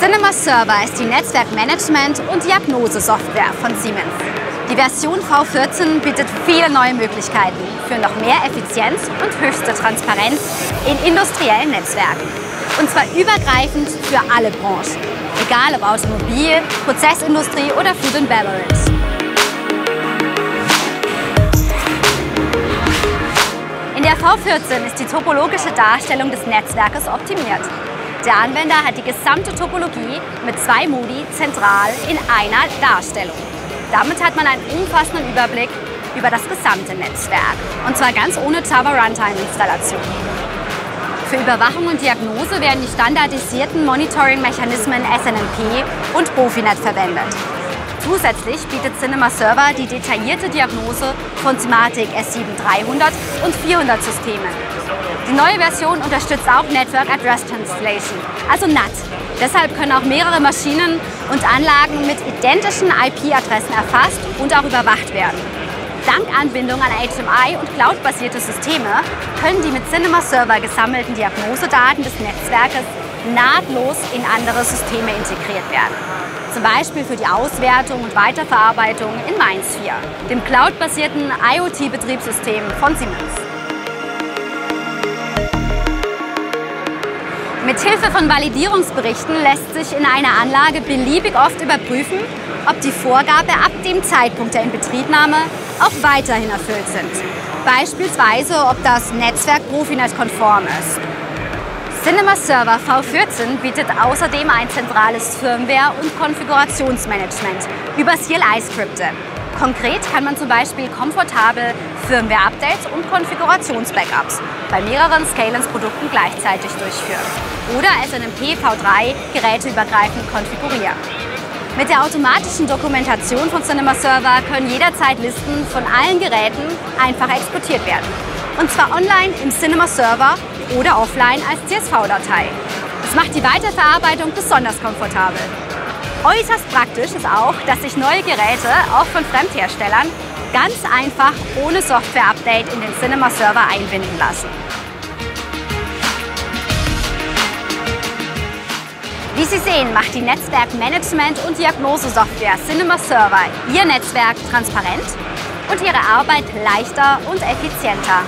Cinema Server ist die Netzwerkmanagement- und Diagnosesoftware von Siemens. Die Version V14 bietet viele neue Möglichkeiten für noch mehr Effizienz und höchste Transparenz in industriellen Netzwerken. Und zwar übergreifend für alle Branchen, egal ob Automobil, Prozessindustrie oder Food and Beverage. In der V14 ist die topologische Darstellung des Netzwerkes optimiert. Der Anwender hat die gesamte Topologie mit zwei Modi zentral in einer Darstellung. Damit hat man einen umfassenden Überblick über das gesamte Netzwerk. Und zwar ganz ohne Java Runtime-Installation. Für Überwachung und Diagnose werden die standardisierten Monitoring-Mechanismen SNMP und Profinet verwendet. Zusätzlich bietet Cinema Server die detaillierte Diagnose von Smartic S7300 und 400 Systemen. Die neue Version unterstützt auch Network Address Translation, also NAT. Deshalb können auch mehrere Maschinen und Anlagen mit identischen IP-Adressen erfasst und auch überwacht werden. Dank Anbindung an HMI und cloud-basierte Systeme können die mit Cinema Server gesammelten Diagnosedaten des Netzwerkes nahtlos in andere Systeme integriert werden. Zum Beispiel für die Auswertung und Weiterverarbeitung in Mainz 4, dem cloud-basierten IoT-Betriebssystem von Siemens. Mit Hilfe von Validierungsberichten lässt sich in einer Anlage beliebig oft überprüfen, ob die Vorgabe ab dem Zeitpunkt der Inbetriebnahme auch weiterhin erfüllt sind. Beispielsweise, ob das Netzwerk Profinet-konform ist. Cinema Server V14 bietet außerdem ein zentrales Firmware- und Konfigurationsmanagement über CLI-Skripte. Konkret kann man zum Beispiel komfortabel Firmware-Updates und Konfigurationsbackups bei mehreren Scalens-Produkten gleichzeitig durchführen oder SNMP V3 geräteübergreifend konfigurieren. Mit der automatischen Dokumentation von Cinema Server können jederzeit Listen von allen Geräten einfach exportiert werden. Und zwar online im Cinema Server oder offline als CSV-Datei. Das macht die Weiterverarbeitung besonders komfortabel. Äußerst praktisch ist auch, dass sich neue Geräte, auch von Fremdherstellern, ganz einfach ohne Software-Update in den Cinema Server einbinden lassen. Wie Sie sehen, macht die Netzwerkmanagement- und Diagnosesoftware Cinema Server Ihr Netzwerk transparent und Ihre Arbeit leichter und effizienter.